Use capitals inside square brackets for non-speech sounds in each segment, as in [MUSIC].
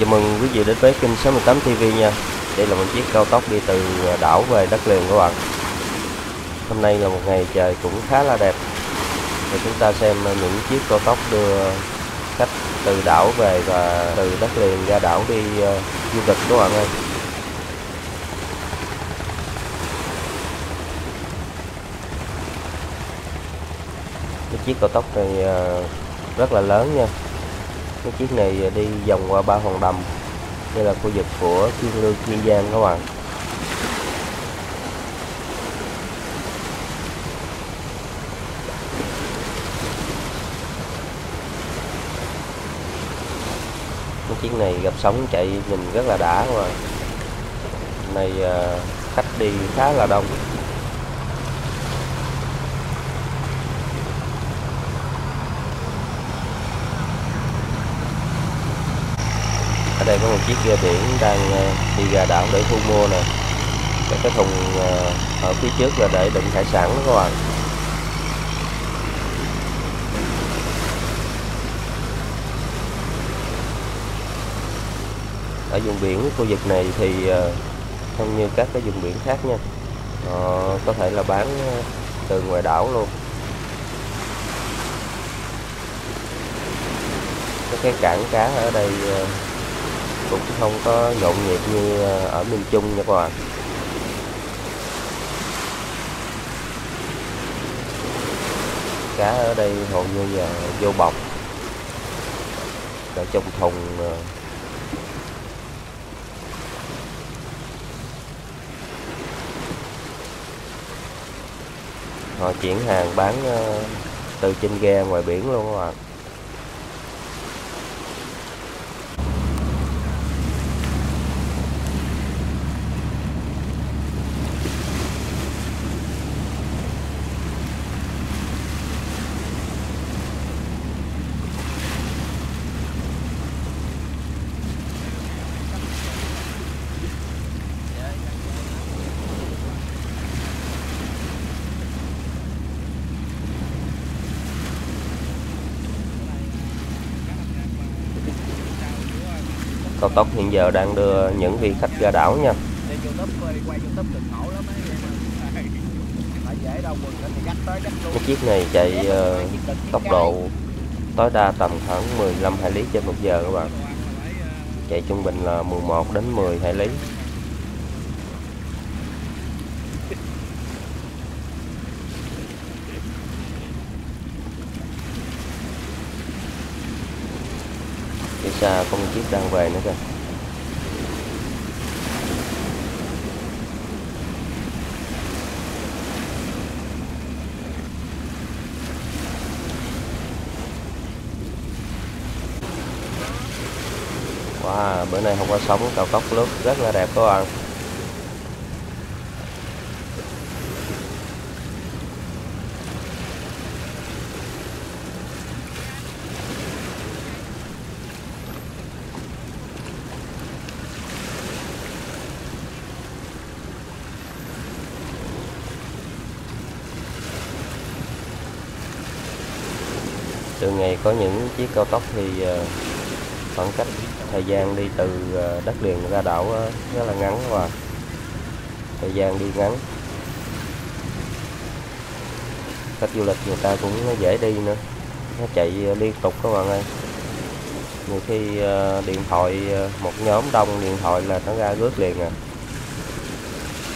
Chào mừng quý vị đến với kênh 68 TV nha. Đây là một chiếc cao tốc đi từ à, đảo về đất liền các bạn. Hôm nay là một ngày trời cũng khá là đẹp. Để chúng ta xem à, những chiếc cao tốc đưa khách từ đảo về và từ đất liền ra đảo đi uh, du lịch các bạn ơi. Cái chiếc cao tốc này uh, rất là lớn nha cái chiếc này đi vòng qua ba hòn đầm. Đây là khu vực của Kiên Lương Kiên Giang các bạn. Cái chiếc này gặp sóng chạy nhìn rất là đã các bạn. Này à, khách đi khá là đông. Đây có một chiếc ghe biển đang ờ, đi ra đảo để thu mua nè. Cái thùng ờ, ở phía trước là để đựng hải sản đó các bạn. Ở vùng biển khu vực này thì ờ, không như các cái vùng biển khác nha. Họ có thể là bán từ ngoài đảo luôn. Cái cảng cá ở đây cũng không có nhộn nhịp như ờ, ở miền Trung nha các bạn. Cá ở đây hầu như là vô bọc. Ở trong thùng ờ. họ chuyển hàng bán ờ, từ trên ghe ngoài biển luôn các bạn. Cao tốc hiện giờ đang đưa những vị khách ra đảo nha. [LAUGHS] Cái chiếc này chạy uh, tốc độ tối đa tầm khoảng 15 hải lý trên một giờ các bạn. Chạy trung bình là 11 đến 10 hải lý phía xa có một chiếc đang về nữa kìa. Wow, bữa nay không có sóng cao tốc lướt rất là đẹp các bạn. Ngày có những chiếc cao tốc thì ờ, khoảng cách thời gian đi từ ờ, đất liền ra đảo ờ, rất là ngắn và thời gian đi ngắn. Khách du lịch người ta cũng dễ đi nữa, nó chạy liên tục các bạn ơi. Nhiều khi điện thoại một nhóm đông điện thoại là nó ra rước liền à.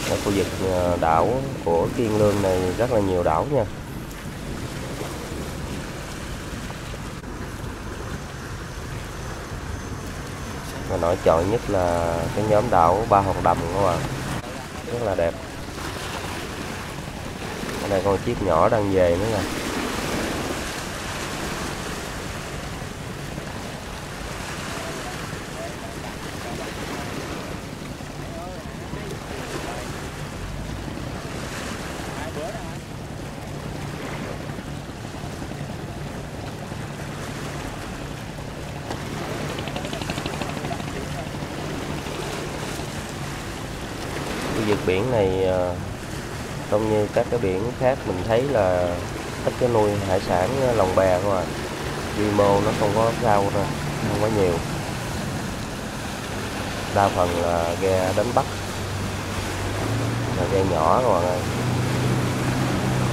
Ở khu vực đảo của Kiên Lương này rất là nhiều đảo nha. Nổi trội nhất là cái nhóm đảo ba hòn đầm các bạn rất là đẹp. Ở đây con chiếc nhỏ đang về nữa nè. Vực biển này ờ, không như các cái biển khác mình thấy là ít cái nuôi hải sản ờ, lồng bè thôi à. Quy mô nó không có cao ra không có nhiều. Đa phần là ghe đánh bắt. Là ghe nhỏ các bạn ơi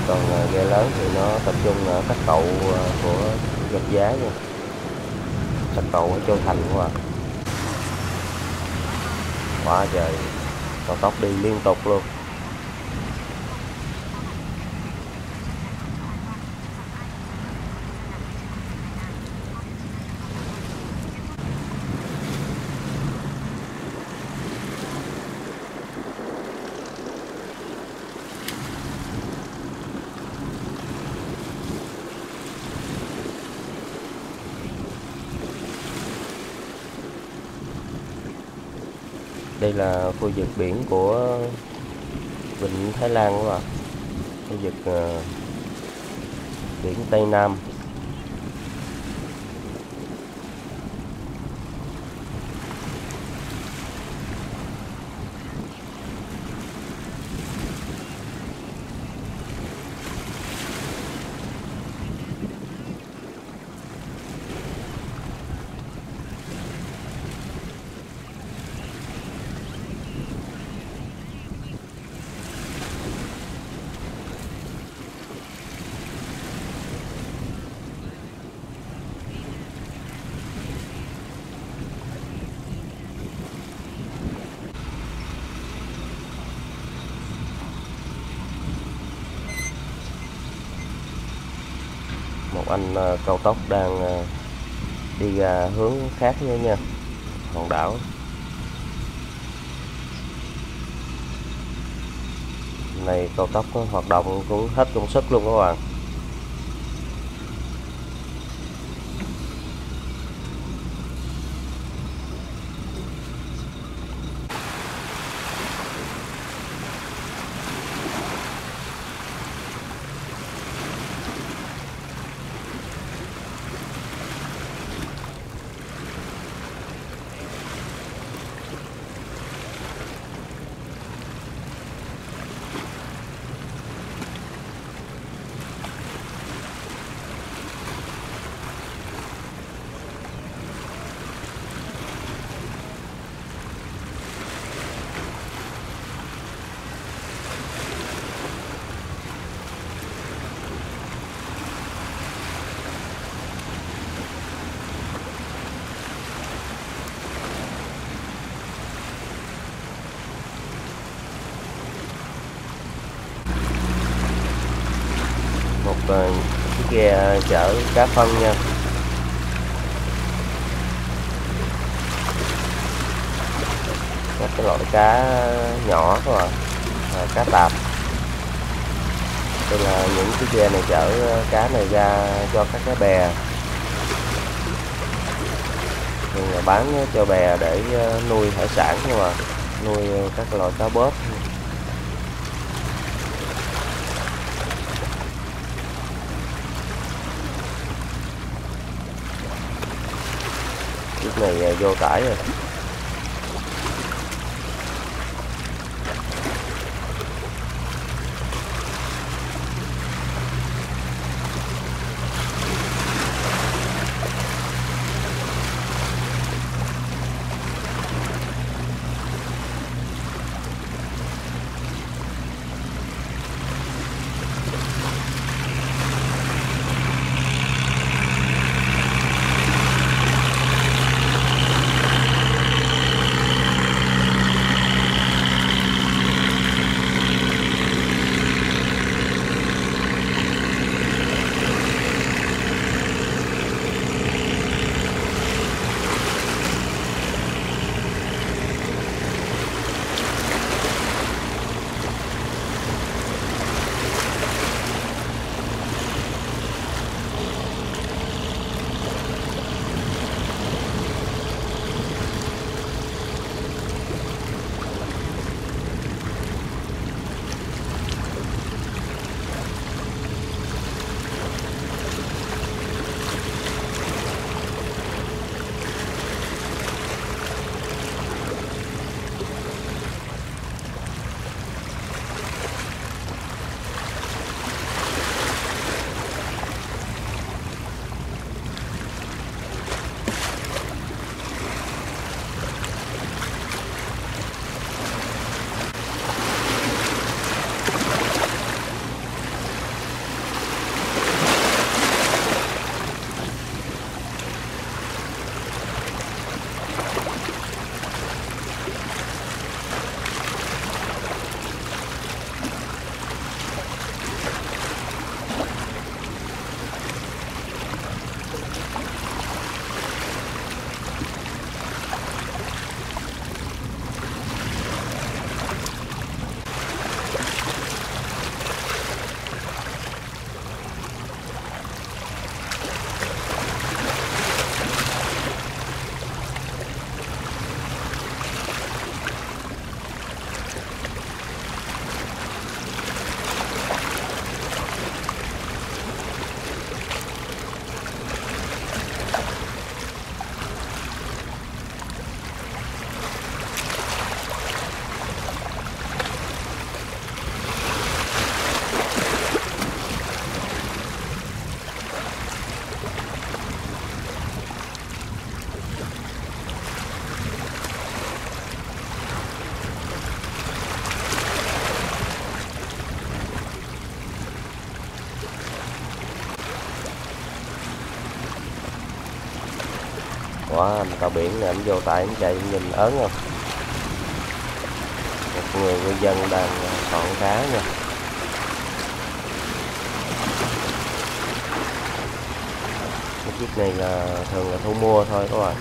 còn ờ, ghe lớn thì nó tập trung ở các cậu ờ, của gạch giá nha. Các cậu ở châu thành các bạn à. quá trời cao tốc đi liên tục luôn đây là khu vực biển của vịnh Thái Lan các bạn khu vực uh, biển Tây Nam một anh ờ, cao tốc đang ờ, đi ra hướng khác nữa nha, hòn đảo. Này cao tốc hoạt động cũng hết công suất luôn các bạn. Một chiếc ghe chở cá phân nha. Các cái loại cá nhỏ các bạn à. và cá tạp. Đây là những chiếc ghe này chở ờ, cá này ra cho các cái bè. Mình bán cho bè để ờ, nuôi hải sản nhưng mà nuôi các loại cá bớp chiếc này vô tải rồi. Đó anh tàu biển này, anh vô tại anh chạy nhìn ớn không? Một người ngư dân đang ờ, chọn cá nha. Cái chiếc này là thường là thu mua thôi, các bạn.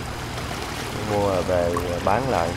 Thu mua về bán lại.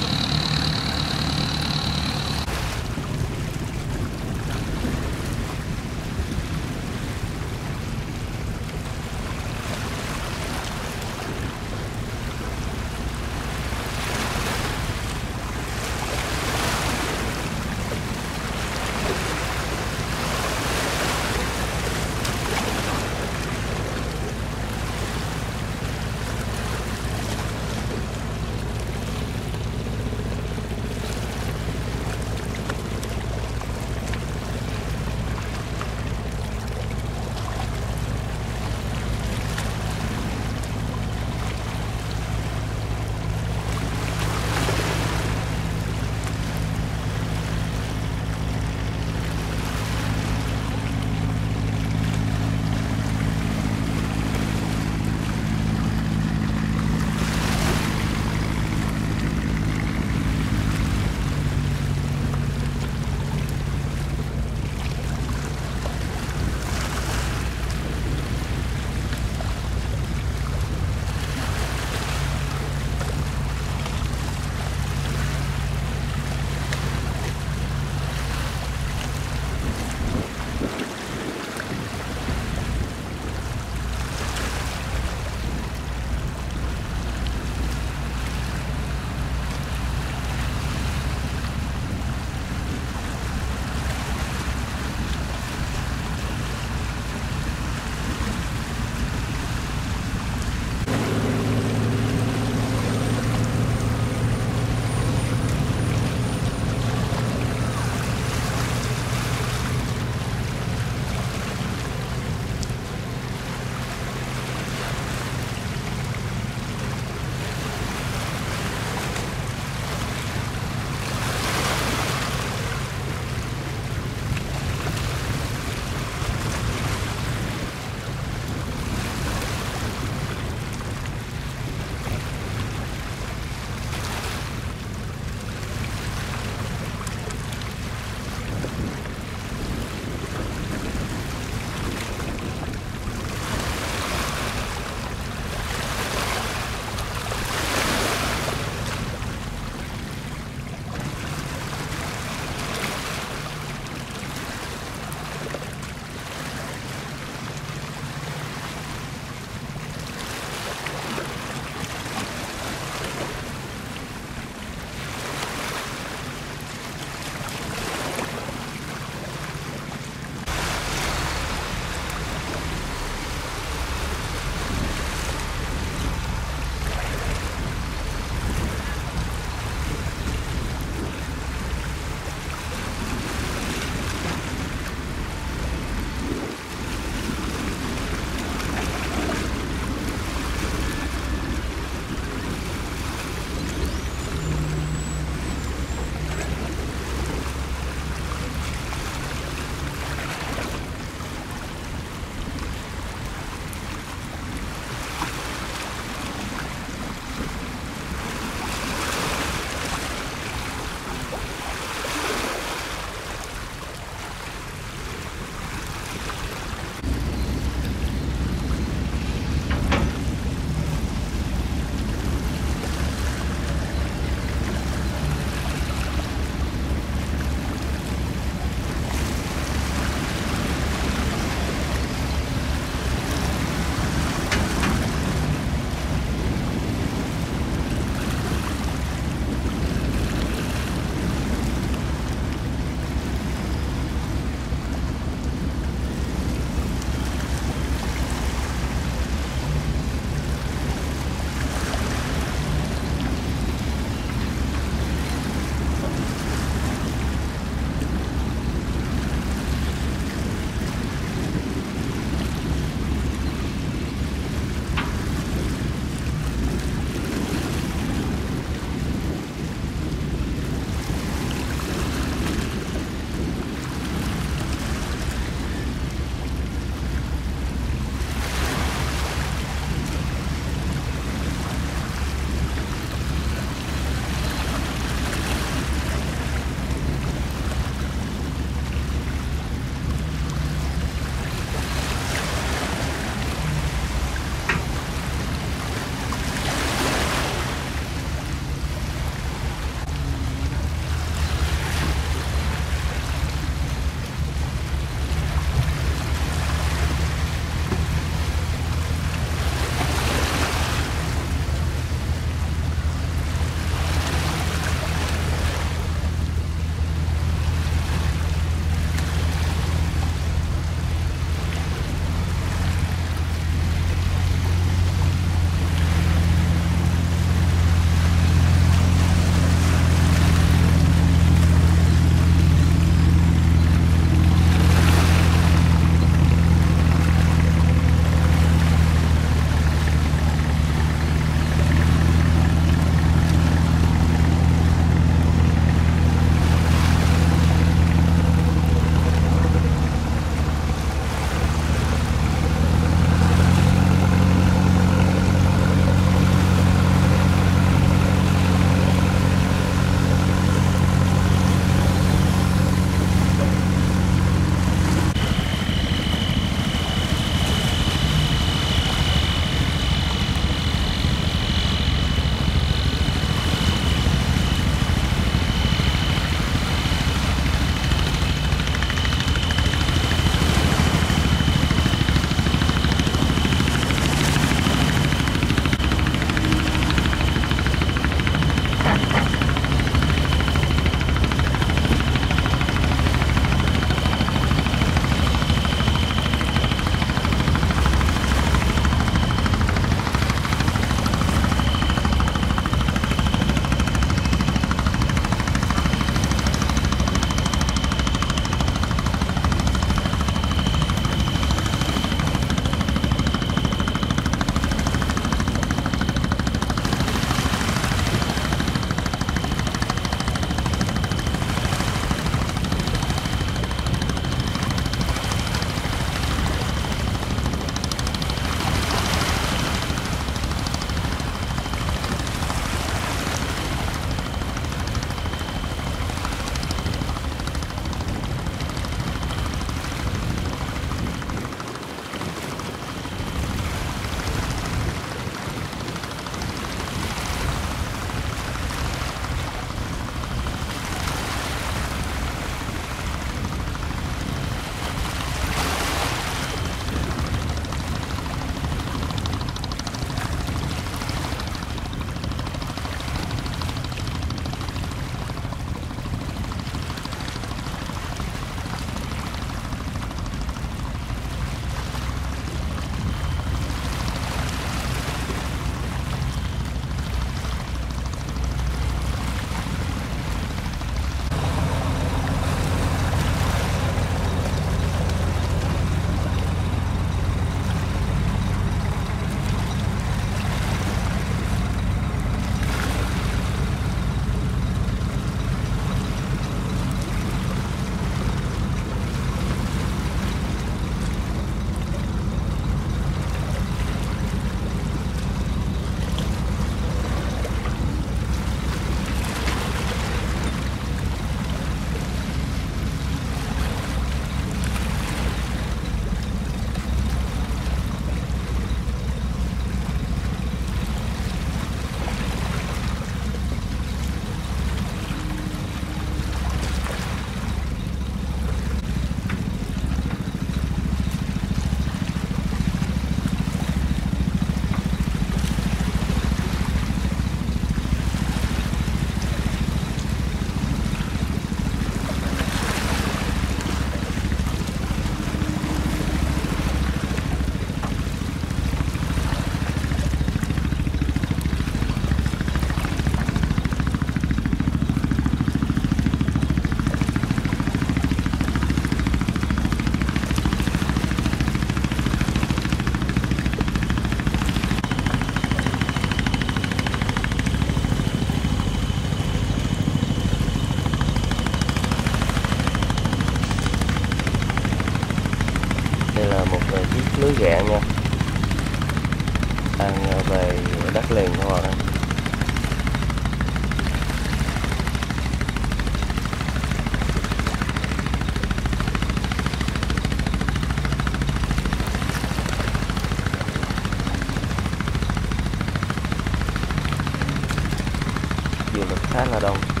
Khá là đồng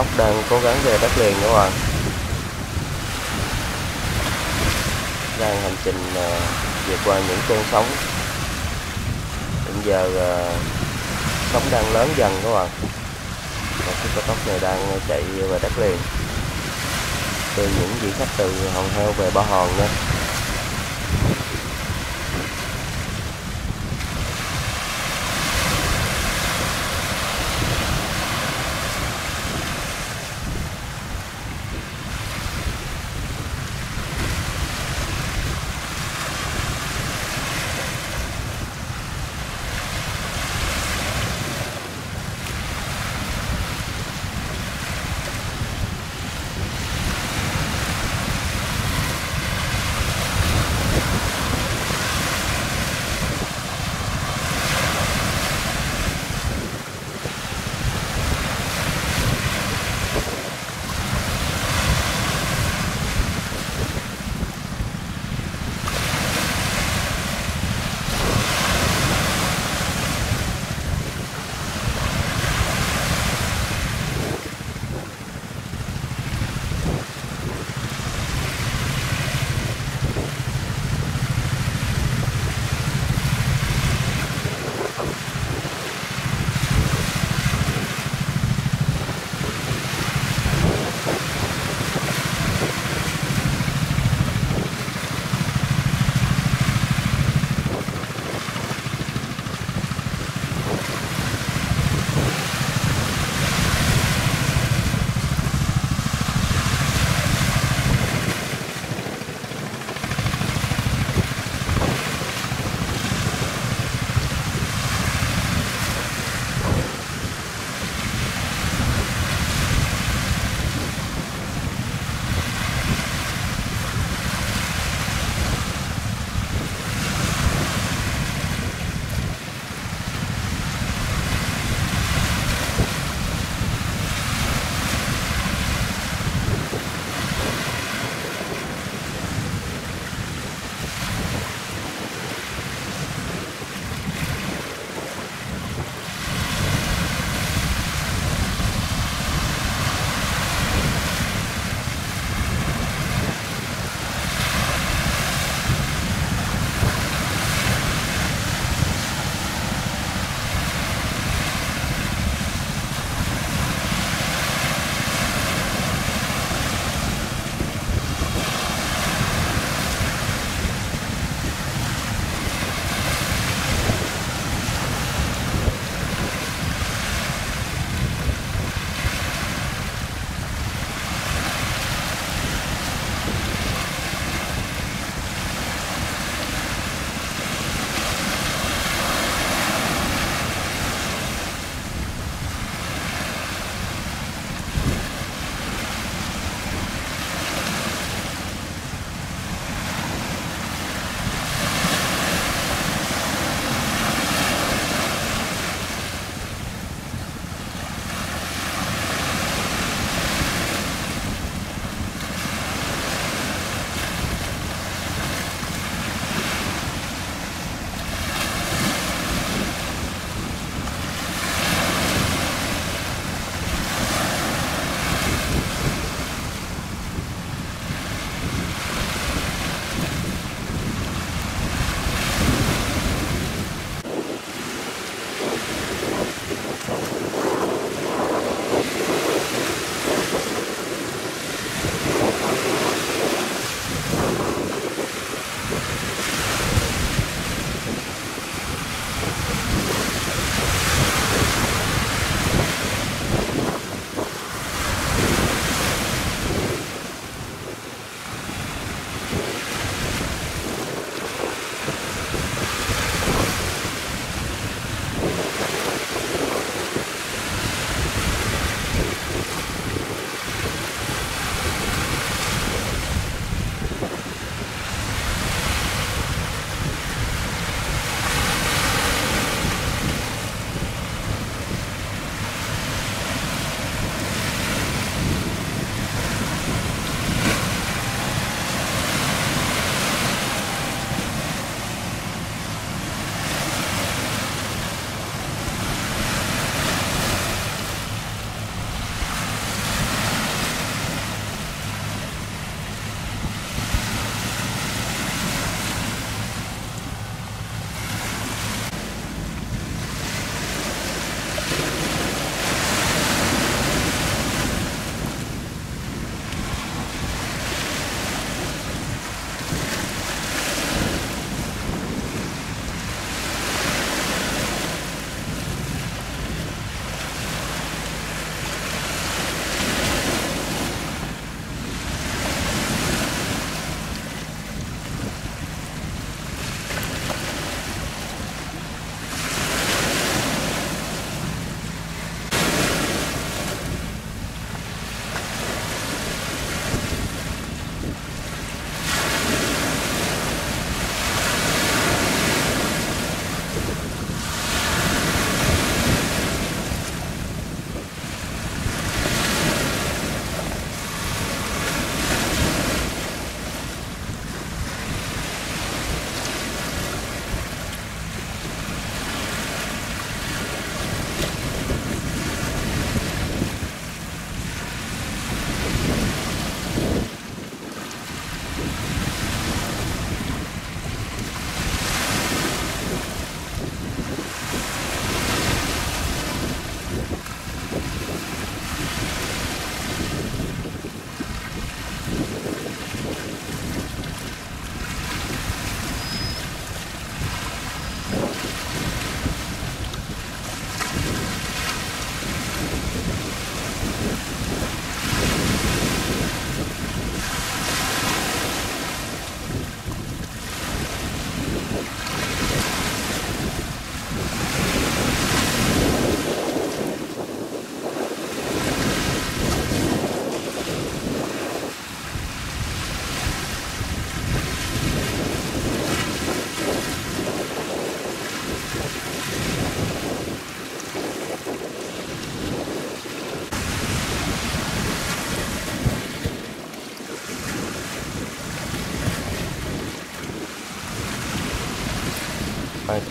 tốc đang cố gắng về đất liền các bạn đang hành trình ờ, vượt qua những cơn sóng. Hiện giờ ờ, sóng đang lớn dần các bạn và chiếc cao tốc này đang chạy về đất liền. Từ những vị khách từ Hòn Heo về Ba Hòn nha.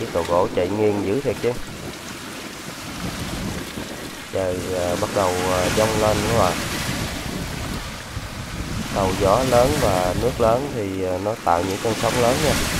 Chiếc cầu gỗ chạy nghiêng dữ thiệt chứ. Trời uh, à, bắt đầu à, dông dông lên các bạn tàu gió lớn và nước lớn thì uh, nó tạo những cơn sóng lớn nha.